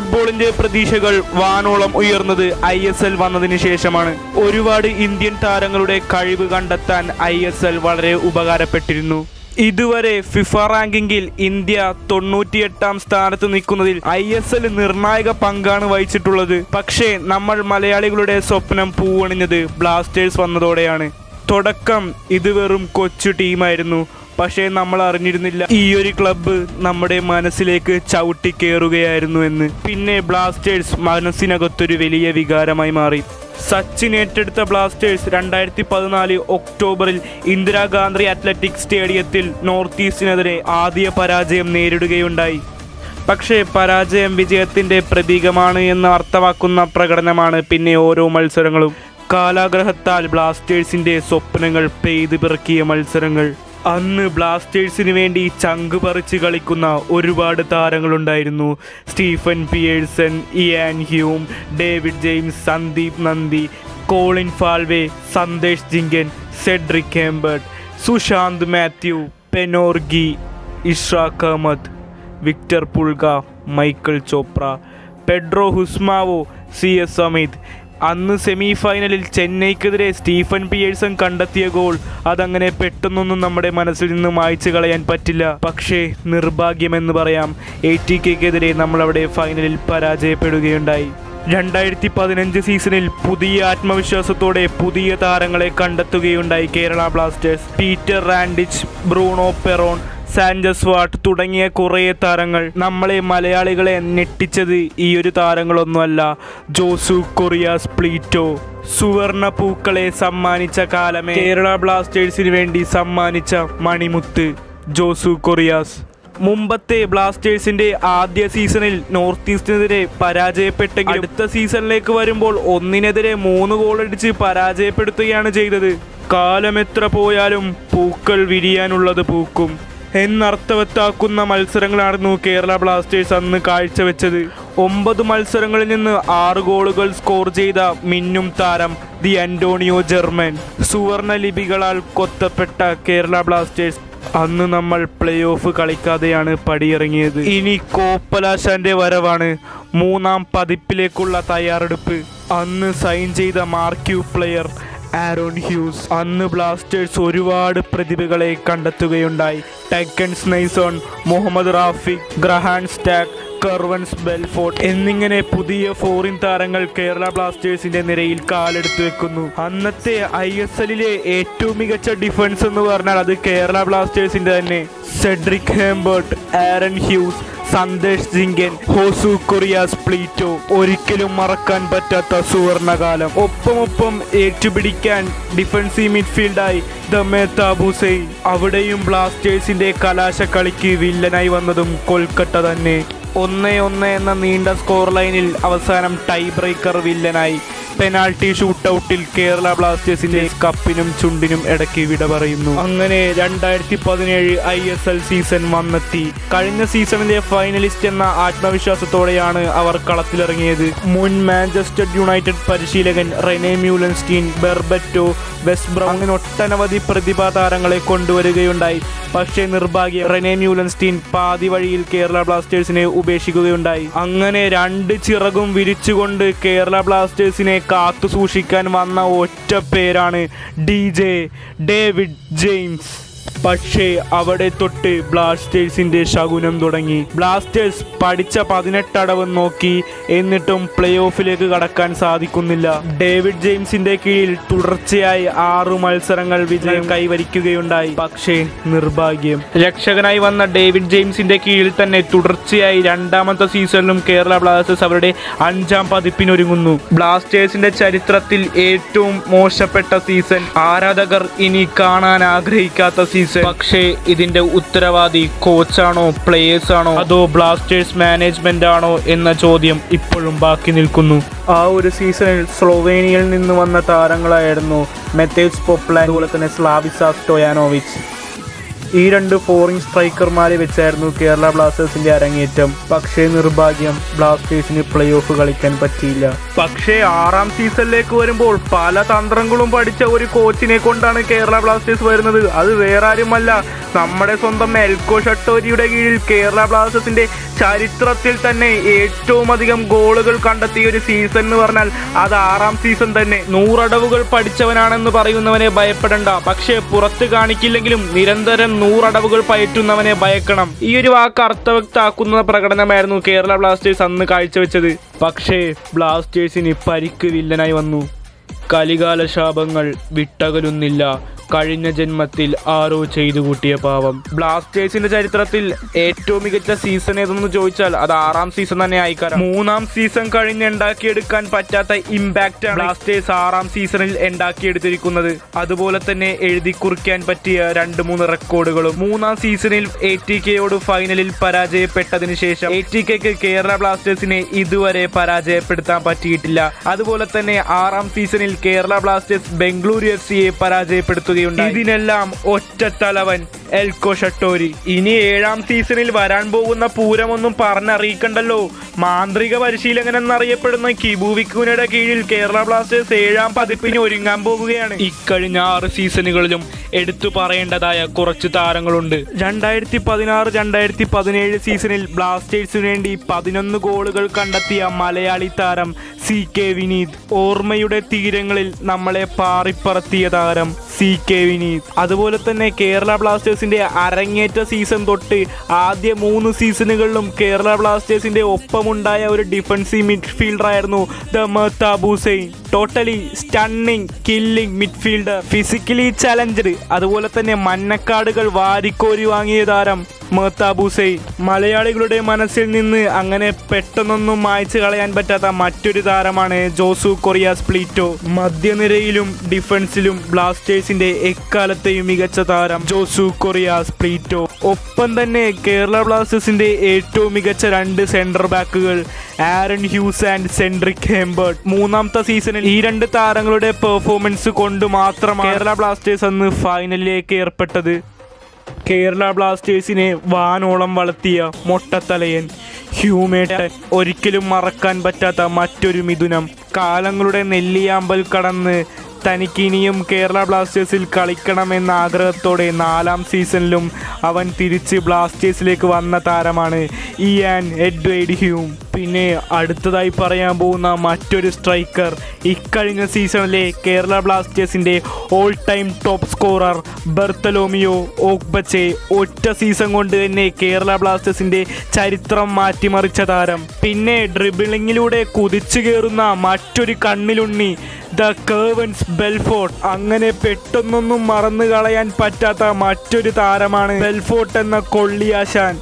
ഫുട്ബോളിന്റെ പ്രതീക്ഷകൾ വാനോളം ഉയർന്നത് ഐ എസ് എൽ വന്നതിന് ശേഷമാണ്. ഒരുപാട് ഇന്ത്യൻ താരങ്ങളുടെ കഴിവ് കണ്ടെത്താൻ ഐ എസ് എൽ വളരെ ഉപകാരപ്പെട്ടിരുന്നു. ഇതുവരെ ഫിഫ റാങ്കിങ്ങിൽ ഇന്ത്യ തൊണ്ണൂറ്റിയെട്ടാം സ്ഥാനത്ത് നിൽക്കുന്നതിൽ ഐ എസ് എൽ നിർണായക പങ്കാണ് വഹിച്ചിട്ടുള്ളത്. പക്ഷേ നമ്മൾ മലയാളികളുടെ സ്വപ്നം പൂവണിഞ്ഞത് ബ്ലാസ്റ്റേഴ്സ് വന്നതോടെയാണ്. തുടക്കം ഇത് വെറും കൊച്ചു ടീമായിരുന്നു. പക്ഷേ നമ്മൾ അറിഞ്ഞിരുന്നില്ല ഈ ഒരു ക്ലബ്ബ് നമ്മുടെ മനസ്സിലേക്ക് ചവിട്ടി കയറുകയായിരുന്നു എന്ന്. പിന്നെ ബ്ലാസ്റ്റേഴ്സ് മനസ്സിനകത്തൊരു വലിയ വികാരമായി മാറി. സച്ചിൻ ഏറ്റെടുത്ത ബ്ലാസ്റ്റേഴ്സ് രണ്ടായിരത്തി പതിനാല് ഒക്ടോബറിൽ ഇന്ദിരാഗാന്ധി അത്ലറ്റിക് സ്റ്റേഡിയത്തിൽ നോർത്ത് ഈസ്റ്റിനെതിരെ ആദ്യ പരാജയം നേരിടുകയുണ്ടായി. പക്ഷേ പരാജയം വിജയത്തിന്റെ പ്രതീകമാണ് എന്ന് അർത്ഥമാക്കുന്ന പ്രകടനമാണ് പിന്നെ ഓരോ മത്സരങ്ങളും. കാലാഗ്രഹത്താൽ ബ്ലാസ്റ്റേഴ്സിന്റെ സ്വപ്നങ്ങൾ പെയ്തു പിറക്കിയ മത്സരങ്ങൾ. അന്ന് ബ്ലാസ്റ്റേഴ്സിന് വേണ്ടി ചങ്ക് പറിച്ച് കളിക്കുന്ന ഒരുപാട് താരങ്ങളുണ്ടായിരുന്നു. Stephen Pearson Iain Hume David James Sandip Nandy Colin Falvey Sandesh Jhingan Cedric Hengbart Sushant Mathew Penn Orji Ishfaq Ahmed Victor Pulga Michael Chopra Pedro Gusmao C S Amit അന്ന് സെമി ഫൈനലിൽ ചെന്നൈക്കെതിരെ സ്റ്റീഫൻ പിയേഴ്സൺ കണ്ടെത്തിയ goal. അതങ്ങനെ പെട്ടെന്നൊന്നും നമ്മുടെ മനസ്സിൽ നിന്ന് മായ്ച്ചു കളയാൻ പറ്റില്ല. പക്ഷേ നിർഭാഗ്യമെന്ന് പറയാം. എ ടി കെക്കെതിരെ നമ്മളവിടെ ഫൈനലിൽ പരാജയപ്പെടുകയുണ്ടായി. രണ്ടായിരത്തി പതിനഞ്ച് സീസണിൽ പുതിയ ആത്മവിശ്വാസത്തോടെ പുതിയ താരങ്ങളെ കണ്ടെത്തുകയുണ്ടായി Kerala Blasters. Peter Ramage Bruno Perone Sanchez Watt തുടങ്ങിയ കുറേ താരങ്ങൾ നമ്മളെ മലയാളികളെ ഞെട്ടിച്ചത് ഈ ഒരു താരങ്ങളൊന്നുമല്ല. ജോസു കൊറിയാസ് പ്ലീറ്റോ. സുവർണ പൂക്കളെ സമ്മാനിച്ച കാലമേ. കേരള ബ്ലാസ്റ്റേഴ്സിന് വേണ്ടി സമ്മാനിച്ച മണിമുത്ത് ജോസു കൊറിയാസ്. മുമ്പത്തെ ബ്ലാസ്റ്റേഴ്സിന്റെ ആദ്യ സീസണിൽ നോർത്ത് ഈസ്റ്റിനെതിരെ പരാജയപ്പെട്ടെങ്കിലും അടുത്ത സീസണിലേക്ക് വരുമ്പോൾ ഒന്നിനെതിരെ മൂന്ന് ഗോൾ അടിച്ച് പരാജയപ്പെടുത്തുകയാണ് ചെയ്തത്. കാലമെത്ര പോയാലും പൂക്കൾ വിരിയാനുള്ളത് പൂക്കും. എന്നർത്ഥവത്താക്കുന്ന മത്സരങ്ങളായിരുന്നു കേരള ബ്ലാസ്റ്റേഴ്സ് അന്ന് കാഴ്ചവെച്ചത്. ഒമ്പത് മത്സരങ്ങളിൽ നിന്ന് ആറ് ഗോളുകൾ സ്കോർ ചെയ്ത മിന്നും താരം ദി അന്റോണിയോ ജെർമൻ. സുവർണ ലിപികളാൽ കൊത്തപ്പെട്ട കേരള ബ്ലാസ്റ്റേഴ്സ് അന്ന് നമ്മൾ പ്ലേ ഓഫ് കളിക്കാതെയാണ് പടിയിറങ്ങിയത്. ഇനി കോപ്പലാശാന്റെ വരവാണ് മൂന്നാം പതിപ്പിലേക്കുള്ള തയ്യാറെടുപ്പ്. അന്ന് സൈൻ ചെയ്ത മാർക്യു പ്ലെയർ ആരോൺ ഹ്യൂസ് അന്ന് ബ്ലാസ്റ്റേഴ്സ് ഒരുപാട് പ്രതിഭകളെ കണ്ടെത്തുകയുണ്ടായി. ടെക്കൻ സ്നൈസോൺ Mohammed Rafique Graham Stack Kervens Belfort എന്നിങ്ങനെ പുതിയ ഫോറിൻ താരങ്ങൾ കേരള ബ്ലാസ്റ്റേഴ്സിന്റെ നിരയിൽ കാലെടുത്തു വെക്കുന്നു. അന്നത്തെ ഐ എസ് എല്ലിലെ ഏറ്റവും മികച്ച ഡിഫൻസ് എന്ന് പറഞ്ഞാൽ അത് കേരള ബ്ലാസ്റ്റേഴ്സിന്റെ തന്നെ. Cedric Hengbart Aaron Hughes Sandesh Jhingan Josu Currais Prieto ഒരിക്കലും മറക്കാൻ പറ്റാത്ത സുവർണകാലം. ഒപ്പമൊപ്പം ഏറ്റുപിടിക്കാൻ ഡിഫൻസീവ് മിഡ്ഫീൽഡായി ദമേത്ത അവിടെയും ബ്ലാസ്റ്റേഴ്സിന്റെ കലാശക്കളിക്ക് വില്ലനായി വന്നതും കൊൽക്കത്ത തന്നെ. ഒന്ന് ഒന്ന് എന്ന നീണ്ട സ്കോർ ലൈനിൽ അവസാനം ടൈ ബ്രേക്കർ വില്ലനായി. പെനാൾട്ടി ഷൂട്ടൌട്ടിൽ കേരള ബ്ലാസ്റ്റേഴ്സിന്റെ കപ്പിനും ചുണ്ടിനും ഇടയ്ക്ക് വിട പറയുന്നു. അങ്ങനെ രണ്ടായിരത്തി പതിനേഴ് ഐ എസ് എൽ സീസൺ വന്നെത്തി. കഴിഞ്ഞ സീസണിലെ ഫൈനലിസ്റ്റ് എന്ന ആത്മവിശ്വാസത്തോടെയാണ് അവർ കളത്തിലിറങ്ങിയത്. മുൻ മാഞ്ചസ്റ്റർ യുണൈറ്റഡ് പരിശീലകൻ റെനെ മ്യൂലൻസ്റ്റീൻ ബെർബറ്റോ വെസ്റ്റ് അങ്ങനെ ഒട്ടനവധി പ്രതിഭാ താരങ്ങളെ കൊണ്ടുവരികയുണ്ടായി. പക്ഷേ നിർഭാഗ്യം റെനെ മ്യൂലൻസ്റ്റീൻ പാതി വഴിയിൽ കേരള ബ്ലാസ്റ്റേഴ്സിനെ ഉപേക്ഷിക്കുകയുണ്ടായി. അങ്ങനെ രണ്ട് ചിറകും വിരിച്ചുകൊണ്ട് കേരള ബ്ലാസ്റ്റേഴ്സിനെ കാത്തു സൂക്ഷിക്കാൻ വന്ന ഒറ്റ പേരാണ് ഡി ജെ ഡേവിഡ് ജെയിംസ്. പക്ഷേ അവിടെ തൊട്ട് ബ്ലാസ്റ്റേഴ്സിന്റെ ശകുനം തുടങ്ങി. ബ്ലാസ്റ്റേഴ്സ് പഠിച്ച പതിനെട്ടടവ് നോക്കി എന്നിട്ടും പ്ലേ ഓഫിലേക്ക് കടക്കാൻ സാധിക്കുന്നില്ല. ഡേവിഡ് ജെയിംസിന്റെ കീഴിൽ തുടർച്ചയായി ആറു മത്സരങ്ങൾ വിജയം കൈവരിക്കുകയുണ്ടായി. പക്ഷേ നിർഭാഗ്യം. രക്ഷകനായി വന്ന ഡേവിഡ് ജെയിംസിന്റെ കീഴിൽ തന്നെ തുടർച്ചയായി രണ്ടാമത്തെ സീസണിലും കേരള ബ്ലാസ്റ്റേഴ്സ് അവരുടെ അഞ്ചാം പതിപ്പിനൊരുങ്ങുന്നു. ബ്ലാസ്റ്റേഴ്സിന്റെ ചരിത്രത്തിൽ ഏറ്റവും മോശപ്പെട്ട സീസൺ ആരാധകർ ഇനി കാണാൻ ആഗ്രഹിക്കാത്ത സീസൺ പക്ഷേ ഇതിന്റെ ഉത്തരവാദി കോച്ചാണോ പ്ലേയേഴ്സ് ആണോ അതോ ബ്ലാസ്റ്റേഴ്സ് മാനേജ്മെന്റ് ആണോ എന്ന ചോദ്യം ഇപ്പോഴും ബാക്കി നിൽക്കുന്നു. ആ ഒരു സീസണിൽ സ്ലോവേനിയയിൽ നിന്ന് വന്ന താരങ്ങളായിരുന്നു മെത്തേസ് പോപ്ലാൻ അതുപോലെ തന്നെ സ്ലാവിസ സ്റ്റോയാനോവിച്ച്. ഈ രണ്ട് ഫോറിൻ സ്ട്രൈക്കർമാരെ വെച്ചായിരുന്നു കേരള ബ്ലാസ്റ്റേഴ്സിന്റെ അരങ്ങേറ്റം. പക്ഷേ നിർഭാഗ്യം ബ്ലാസ്റ്റേഴ്സിന് പ്ലേ ഓഫ് കളിക്കാൻ പറ്റിയില്ല. പക്ഷേ ആറാം സീസണിലേക്ക് വരുമ്പോൾ പല തന്ത്രങ്ങളും പഠിച്ച ഒരു കോച്ചിനെ കൊണ്ടാണ് കേരള ബ്ലാസ്റ്റേഴ്സ് വരുന്നത്. അത് വേറെ ആരുമല്ല നമ്മുടെ സ്വന്തം എൽക്കോ ഷട്ടോരിയുടെ കീഴിൽ കേരള ബ്ലാസ്റ്റേഴ്സിന്റെ ചരിത്രത്തിൽ തന്നെ ഏറ്റവും അധികം ഗോളുകൾ കണ്ടെത്തിയ ഒരു സീസൺ എന്ന് പറഞ്ഞാൽ അത് ആറാം സീസൺ തന്നെ. നൂറടവുകൾ പഠിച്ചവനാണെന്ന് പറയുന്നവനെ ഭയപ്പെടണ്ട. പക്ഷേ പുറത്ത് കാണിക്കില്ലെങ്കിലും നിരന്തരം നൂറടവുകൾ പയറ്റുന്നവനെ ഭയക്കണം. ഈ ഒരു വാക്ക് അർത്ഥവ്യക്താക്കുന്ന പ്രകടനമായിരുന്നു കേരള ബ്ലാസ്റ്റേഴ്സ് അന്ന് കാഴ്ചവെച്ചത്. പക്ഷേ ബ്ലാസ്റ്റേഴ്സിന് പരിക്ക് വില്ലനായി വന്നു. കലികാല ശാപങ്ങൾ വിട്ടകലുന്നില്ല. കഴിഞ്ഞ ജന്മത്തിൽ ആരോ ചെയ്തു കൂട്ടിയ പാവം. ബ്ലാസ്റ്റേഴ്സിന്റെ ചരിത്രത്തിൽ ഏറ്റവും മികച്ച സീസൺ ഏതെന്ന് ചോദിച്ചാൽ അത് ആറാം സീസൺ തന്നെ ആയിക്കാരം. മൂന്നാം സീസൺ കഴിഞ്ഞ് ഉണ്ടാക്കിയെടുക്കാൻ പറ്റാത്ത ഇമ്പാക്റ്റ് ബ്ലാസ്റ്റേഴ്സ് ആറാം സീസണിൽ ഉണ്ടാക്കിയെടുത്തിരിക്കുന്നത്. അതുപോലെ തന്നെ എഴുതി കുറിക്കാൻ പറ്റിയ രണ്ട് മൂന്ന് റെക്കോർഡുകളും. മൂന്നാം സീസണിൽ എ ടി കെയോട് ഫൈനലിൽ പരാജയപ്പെട്ടതിന് ശേഷം എ ടി കെക്ക് കേരള ബ്ലാസ്റ്റേഴ്സിനെ ഇതുവരെ പരാജയപ്പെടുത്താൻ പറ്റിയിട്ടില്ല. അതുപോലെ തന്നെ ആറാം സീസണിൽ കേരള ബ്ലാസ്റ്റേഴ്സ് ബംഗളൂരു എഫ് സിയെ പരാജയപ്പെടുത്തുകയുണ്ടായി ഇതിനെല്ലാം ഒറ്റ തലവൻ എൽക്കോ ഷട്ടോരി. ഇനി ഏഴാം സീസണിൽ വരാൻ പോകുന്ന പൂരമൊന്നും പറഞ്ഞറിയിക്കണ്ടല്ലോ. മാന്ത്രിക പരിശീലകൻ എന്നറിയപ്പെടുന്ന കിബു വിക്കുനയുടെ കീഴിൽ കേരള ബ്ലാസ്റ്റേഴ്സ് ഏഴാം പതിപ്പിന് ഒരുങ്ങാൻ പോകുകയാണ്. ഇക്കഴിഞ്ഞ ആറ് സീസണുകളിലും എടുത്തു പറയേണ്ടതായ കുറച്ച് താരങ്ങളുണ്ട്. രണ്ടായിരത്തി പതിനാറ് രണ്ടായിരത്തി പതിനേഴ് സീസണിൽ ബ്ലാസ്റ്റേഴ്സിന് വേണ്ടി പതിനൊന്ന് ഗോളുകൾ കണ്ടെത്തിയ മലയാളി താരം സി കെ വിനീത്. ഓർമ്മയുടെ തീരങ്ങളിൽ നമ്മളെ പാറിപ്പറത്തിയ താരം സി കെ വിനീത്. അതുപോലെ തന്നെ കേരള ബ്ലാസ്റ്റേഴ്സിന്റെ അരങ്ങേറ്റ സീസൺ തൊട്ട് ആദ്യ മൂന്ന് സീസണുകളിലും കേരള ബ്ലാസ്റ്റേഴ്സിന്റെ ഒപ്പമുണ്ടായ ഒരു ഡിഫൻസീവ് മിഡ്ഫീൽഡർ ആയിരുന്നു the Hussain totally stunning killing midfielder physically challenged അതുപോലെ തന്നെ മണ്ണക്കാടുകൾ വാരിക്കോരി വാങ്ങിയ താരം മെഹ്താബ് ഹുസൈൻ. മലയാളികളുടെ മനസ്സിൽ നിന്ന് അങ്ങനെ പെട്ടെന്നൊന്നും മായ്ച്ചു കളയാൻ പറ്റാത്ത മറ്റൊരു താരമാണ് ജോസു കൊറിയ സ്പ്ലീറ്റോ മധ്യനിരയിലും ഡിഫൻസിലും ബ്ലാസ്റ്റേഴ്സിന്റെ എക്കാലത്തെയും മികച്ച താരം ജോസു കൊറിയ സ്പ്ലീറ്റോ ഒപ്പം തന്നെ കേരള ബ്ലാസ്റ്റേഴ്സിന്റെ ഏറ്റവും മികച്ച രണ്ട് centre ബാക്കുകൾ Aaron Hughes and Cedric Hengbart. മൂന്നാമത്തെ സീസണിൽ ഈ രണ്ട് താരങ്ങളുടെ പെർഫോമൻസ് കൊണ്ട് മാത്രം കേരള ബ്ലാസ്റ്റേഴ്സ് അന്ന് ഫൈനലിലേക്ക് ഏർപ്പെട്ടത്. കേരള ബ്ലാസ്റ്റേഴ്സിനെ വാനോളം വളർത്തിയ മൊട്ടത്തലയൻ ഹ്യൂമേട്ടൻ ഒരിക്കലും മറക്കാൻ പറ്റാത്ത മറ്റൊരു മിഥുനം. കാലങ്ങളുടെ നെല്ലിയാമ്പൽ കടന്ന് തനിക്ക് ഇനിയും കേരള ബ്ലാസ്റ്റേഴ്സിൽ കളിക്കണമെന്ന ആഗ്രഹത്തോടെ നാലാം സീസണിലും അവൻ തിരിച്ച് ബ്ലാസ്റ്റേഴ്സിലേക്ക് വന്ന താരമാണ് ഇയാൻ എഡ്വേഡ് ഹ്യൂം. പിന്നെ അടുത്തതായി പറയാൻ പോകുന്ന മറ്റൊരു സ്ട്രൈക്കർ ഇക്കഴിഞ്ഞ സീസണിലെ കേരള ബ്ലാസ്റ്റേഴ്സിന്റെ all time top scorer Bartholomew Ogbeche ഒറ്റ സീസൺ കൊണ്ട് തന്നെ കേരള ബ്ലാസ്റ്റേഴ്സിന്റെ ചരിത്രം മാറ്റിമറിച്ച താരം. പിന്നെ ഡ്രിബിളിങ്ങിലൂടെ കുതിച്ചു കയറുന്ന മറ്റൊരു കണ്ണിലുണ്ണി ദ കേവൻസ് ബെൽഫോർട്ട്. അങ്ങനെ പെട്ടെന്നൊന്നും മറന്നു കളയാൻ പറ്റാത്ത മറ്റൊരു താരമാണ് ബെൽഫോർട്ട് എന്ന കൊള്ളിയാശാൻ.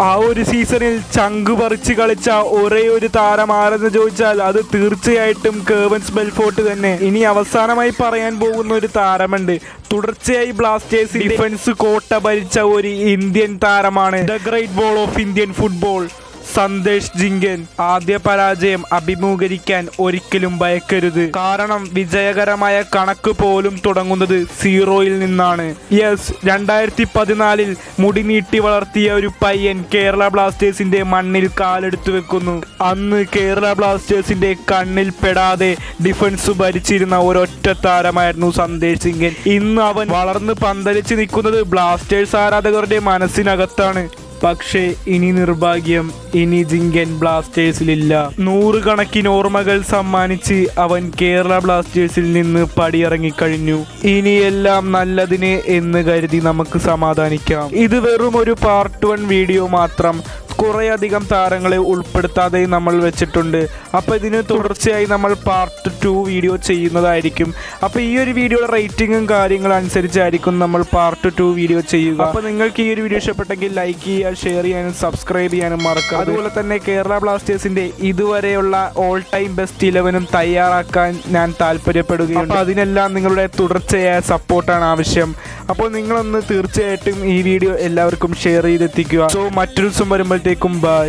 ആ ഒരു സീസണിൽ ചങ്ക് പറിച്ച് കളിച്ച ഒരേ ഒരു താരം ആരെന്ന് ചോദിച്ചാൽ അത് തീർച്ചയായിട്ടും കേവൻസ് ബെൽഫോർട്ട് തന്നെ. ഇനി അവസാനമായി പറയാൻ പോകുന്ന ഒരു താരമുണ്ട്. തുടർച്ചയായി ബ്ലാസ്റ്റേഴ്സ് ഡിഫൻസ് കോട്ട ഭരിച്ച ഒരു ഇന്ത്യൻ താരമാണ്. The great wall of Indian football. Sandesh Jhingan ആദ്യ പരാജയം അഭിമുഖീകരിക്കാൻ ഒരിക്കലും ഭയക്കരുത്. കാരണം വിജയകരമായ കണക്ക് പോലും തുടങ്ങുന്നത് സീറോയിൽ നിന്നാണ്. യെസ് രണ്ടായിരത്തി പതിനാലിൽ മുടി നീട്ടി വളർത്തിയ ഒരു പയ്യൻ കേരള ബ്ലാസ്റ്റേഴ്സിന്റെ മണ്ണിൽ കാലെടുത്തു വെക്കുന്നു. അന്ന് കേരള ബ്ലാസ്റ്റേഴ്സിന്റെ കണ്ണിൽ പെടാതെ ഡിഫൻസ് ഭരിച്ചിരുന്ന ഒരൊറ്റ താരമായിരുന്നു സന്ദേശ് സിംഗൻ ഇന്ന് അവൻ വളർന്ന് പന്തലിച്ച് നിൽക്കുന്നത് ബ്ലാസ്റ്റേഴ്സ് ആരാധകരുടെ മനസ്സിനകത്താണ്. പക്ഷേ ഇനി നിർഭാഗ്യം ഇനി ജിങ്കൻ ബ്ലാസ്റ്റേഴ്സിലില്ല. നൂറുകണക്കിന് ഓർമ്മകൾ സമ്മാനിച്ച് അവൻ കേരള ബ്ലാസ്റ്റേഴ്സിൽ നിന്ന് പടിയിറങ്ങിക്കഴിഞ്ഞു ഇനിയെല്ലാം നല്ലതിന് എന്ന് കരുതി നമുക്ക് സമാധാനിക്കാം. ഇത് വെറും ഒരു പാർട്ട് വൺ വീഡിയോ മാത്രം. കുറേയധികം താരങ്ങളെ ഉൾപ്പെടുത്താതെ നമ്മൾ വെച്ചിട്ടുണ്ട്. അപ്പോൾ ഇതിന് തുടർച്ചയായി നമ്മൾ പാർട്ട് ടു വീഡിയോ ചെയ്യുന്നതായിരിക്കും. അപ്പോൾ ഈ ഒരു വീഡിയോയുടെ റേറ്റിങ്ങും കാര്യങ്ങളും അനുസരിച്ചായിരിക്കും നമ്മൾ പാർട്ട് ടു വീഡിയോ ചെയ്യുക. അപ്പോൾ നിങ്ങൾക്ക് ഈ ഒരു വീഡിയോ ഇഷ്ടപ്പെട്ടെങ്കിൽ ലൈക്ക് ചെയ്യുക ഷെയർ ചെയ്യാനും സബ്സ്ക്രൈബ് ചെയ്യാനും മറക്കുക അതുപോലെ തന്നെ കേരള ബ്ലാസ്റ്റേഴ്സിന്റെ ഇതുവരെയുള്ള ഓൾ ടൈം ബെസ്റ്റ് ഇലവനും തയ്യാറാക്കാൻ ഞാൻ താല്പര്യപ്പെടുകയുണ്ട്. അതിനെല്ലാം നിങ്ങളുടെ തുടർച്ചയായ സപ്പോർട്ടാണ് ആവശ്യം. അപ്പോൾ നിങ്ങളൊന്ന് തീർച്ചയായിട്ടും ഈ വീഡിയോ എല്ലാവർക്കും ഷെയർ ചെയ്തെത്തിക്കുക. സോ മറ്റൊരു ദിവസം വരുമ്പോഴത്തേക്കും ബൈ